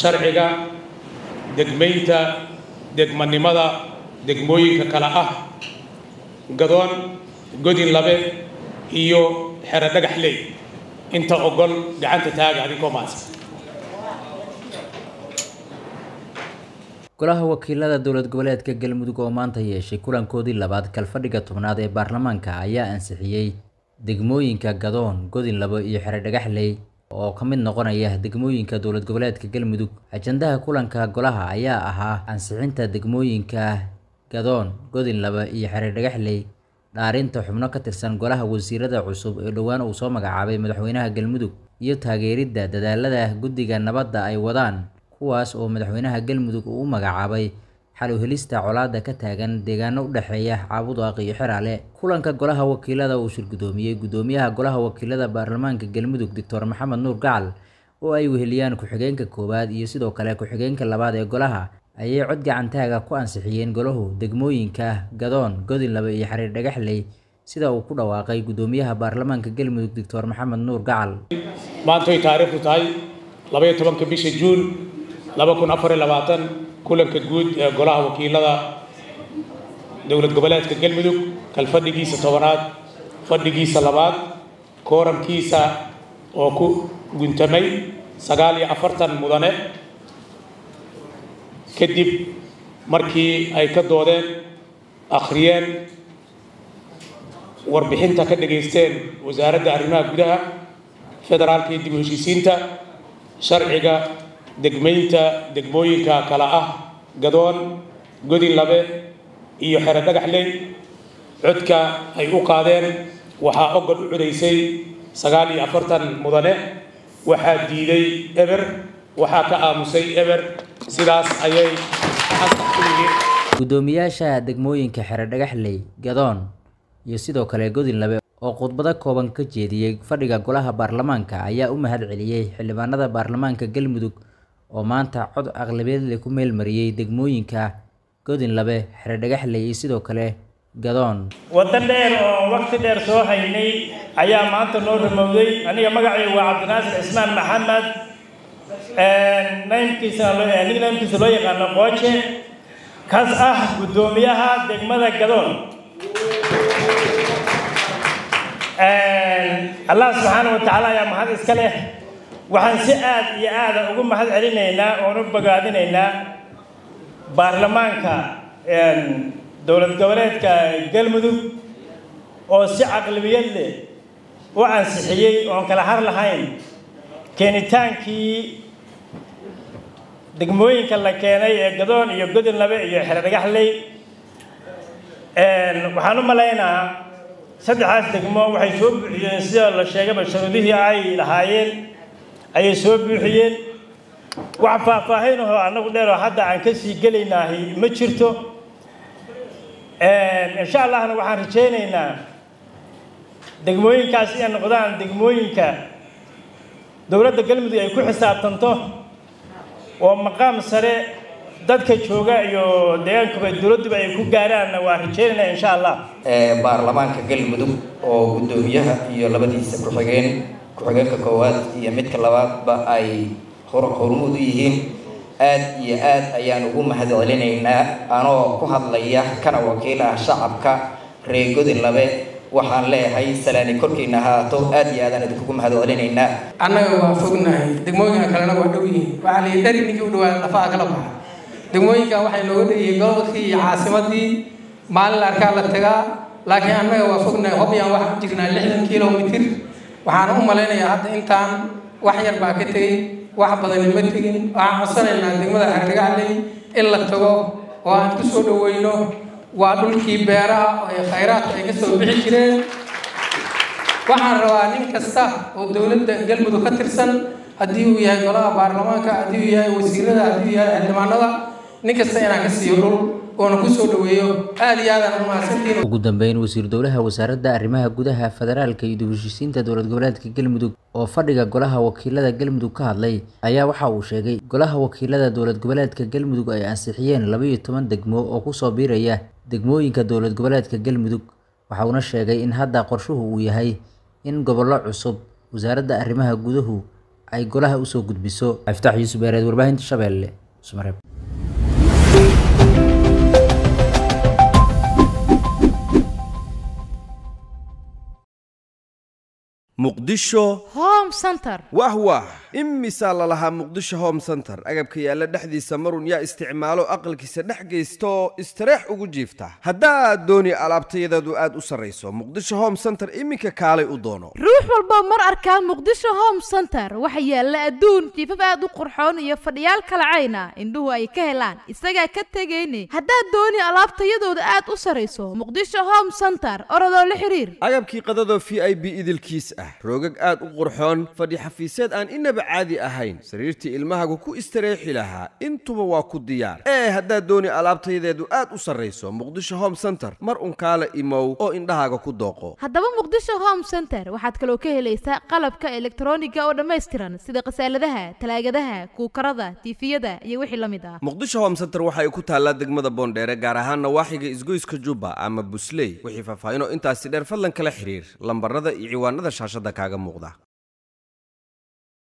sharciga degmaynta degmanimada degmooyinka kale ah gadoon godin labe iyo xero dhagaxley inta ogol gacanta taaga adinkoo maadsan. Golaha wakiilada dowlad goboleedka galmudug oo maanta yeeshay kulankoodii labaad kalfadhiga tobnaad ee baarlamaanka ayaa ansixiyey degmooyinka gadoon godin labo iyo xero dhagaxley oo ka mid noqonaya degmooyinka dowlad goboleedka galmudug. Ajandaha kulanka golaha ayaa ahaa ansixinta degmooyinka gadoon godin laba iyo xero dhagaxley. Dhaarinta xubno ka tirsan golaha wasiirada cusub ee dhowaan uu soo magacaabay madaxweynaha galmudug iyo taageeridda dadaalada guddiga nabadda ay wadaan kuwaas oo madaxweynaha galmudug uu u magacaabay xal u colaadda ka taagan deegaano u dhexeeya caabudaaq iyo xeraale kulanka golaha wakiilada uu shirgudoomiyey guddoomiyaha golaha wakiilada baarlamaanka galmudug doctor maxamed nuur gacal oo ay weheliyaan ku-xigeenka koowaad iyo sidoo kale ku-xigeenka labaad ee golaha ayay cod gacantaaga ku ansixiyeen golahu degmooyinka gadoon godin laba iyo xariir dhagaxley sida uu ku dhawaaqay guddoomiyaha baarlamaanka galmudug doctor maxamed nuur gacal. Maantoy taariikhdu tahay labaiyo tobanka bisha juun laba kun afar iyo labaatan kulanka guud ee golaha wakiilada dowlad goboleedka galmudug kalfadhigiisa tobanaad fadhigiisa labaad kooramkiisa oo ku guntamay sagaal iyo afartan mudane. Kadib markii ay ka doodeen akhriyeen warbixinta ka dhegaysteen wasaaradda arrimaha gudaha federaalka iyo dib u heshiisiinta sharciga degmaynta degmooyinka kala ah gadoon godin labe iyo xero dhagaxley codka ay u qaadeen waxaa ogol u codaysay sagaal iyo afartan mudane waxaa diiday eber waxaa ka aamusay eber sidaas ayay guddoomiyaasha degmooyinka xero dhagaxley gadoon iyo sidoo kale godin labe oo khudbado kooban ka jeediyey fadhiga golaha baarlamaanka ayaa u mahad celiyey xildhibaanada baarlamaanka galmudug oo maanta cod aqlabeedle ku meelmariyey degmooyinka godin labe xero dhagaxley iyo sidoo kale gadoon. Waddo dheer oo waqti dheer soo haynay ayaa maanta noo rumowday aniga magacaygu waa cabdinaasir cismaan maxamed. Naymkiisa loo yaqaano qooje. Kaas ah guddoomiyaha degmada gadoon. Allah subxaana wa tacaala ayaa mahad iska leh waxaan si aad iyo aada ugu mahad celinaynaa oon u bogaadinaynaa baarlamaanka dowlad goboleedka galmudug oo si caqlibiyad leh u ansixiyey oon kala har lahayn keenitaankii degmooyinka la keenay ee gadoon iyo godin labe iyo xero dhagaxley. Waxaan u malaynaa saddexdaas degmo waxay soo buuxiyeen sida la sheegayba sharuudihii ay lahaayeen ayay soo buuxiyeen. Wax faahfaahin ahoo annagu dheeroo hadda aan ka sii gelaynahay ma jirto. Insha allahna waxaan rajaynaynaa degmooyinkaas inay noqdaan degmooyinka dowladda galmudug ay ku xisaabtanto oo maqaam sare dadka jooga iyo deegaankuba dowladduba ay ku gaaraanna waa rajaynaynaa insha allah. Baarlamaanka galmudug oo guddoomiyaha iyo labadiisa ku-xigeen ku-xigeenka koowaad iyo midka labaadba ay hormuud u yihiin. Aad iyo aad ayaan ugu mahad celinaynaa anoo ku hadlaya kana wakiil ah shacabka reer godin labe waxaan leeyahay salaani korkiina haato aad iyo aadaan idinkugu mahad celinaynaa annaga waa fognahay. Degmooyinka kalena waa dhow yihiin. Waxaa la dhari ninkii u dhawaada lafaha kala baxa degmooyinkan waxay nooga dhigiyeen gobolkii iyo caasimadii. Maalin la arkaa la tagaa. Laakiin annaga waa fognahay. Hobyaan waxaan ku jirnaa lixdan kilomitir waxaan u malaynayaa hadda intaan wax yar baa ka tegey wax badani ma tegin. Waxaan codsanaynaa degmada xerdhagaxley in la tago oo aan ku soo dhaweyno waa dhulkii beeraha ee khayraadka ay ka soo bixi jireen. Waxaan rabaa nin kasta oo dowladda galmudug ka tirsan haddii uu yahay golaha baarlamaanka haddii uu yahay wasiirada haddii uu yahay xildhibaanada nin kasta inaan ka siiyo dhul oona ku soo dhaweeyo aada iyo aadaan umahadsantiin ugu dambeyn wasiir dowlaha wasaaradda arrimaha gudaha federaalka iyo dib u heshiisiinta dowlad goboleedka galmudug oo fadhiga golaha wakiilada galmudug ka hadlay ayaa waxa uu sheegay golaha wakiilada dowlad goboleedka galmudug ay ansixiyeen labaiyo toban degmo oo ku soo biiraya degmooyinka dowlad goboleedka galmudug. Waxauna sheegay in hadda qorshuhu uu yahay in gobollo cusub wasaaradda arrimaha guduhu ay golaha u soo gudbiso. Iftaax yuusuf eereed warbaahinta shabeelle muqdisho home center. Wah wah. Imisaa lalahaa muqdisho home center. Agabka yaalla dhexdiisa marun yaa isticmaalo aqalkiisa dhex geysta oo istareex ugu jiifta. Haddaad dooni alaabtayadeedu aad u sarrayso muqdisho home center iminka kaalay u doono. Ruux walba mar arkaa muqdisho home center. Waxa yaalla adduun jiifaf aad u qurxoon iyo fadhiyaal kalacayna indhuhu ay ka helaan isagaa ka tegayne haddaad dooni alaabtayadooda aad u sarrayso muqdisho home center orodoo la xiriir agabkii qadadoo v i b idilkiis ah roogag aad u qurxoon fadhi xafiiseed aan inaba caadi ahayn. Sariirtii ilmahagu ku istareexi lahaa intuba waa ku diyaar. Ee haddaad dooni alaabtayadeedu aad u sarrayso muqdisho home center mar un kaala imow oo indhahaaga ku dooqo. Haddaba muqdisho home center waxaad kaloo ka helaysaa qalabka elektroniga oo dhammaystiran sida khasaaladaha talaagadaha kuukarada tiifiyada iyo wixii la mid ah. Muqdisho home center waxa ay ku taallaa degmada boondheere gaar ahaan nawaaxiga isgoyska jubba ama busley. Wixii faahfaahinoo intaasi dheer fadlan kala xiriir. Lambarada iyo ciwaanada shaashada kaaga muuqda